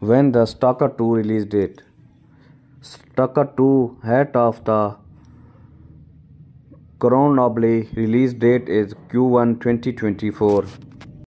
When the Stalker 2 release date? Stalker 2 head of the Crown release date is Q1 2024.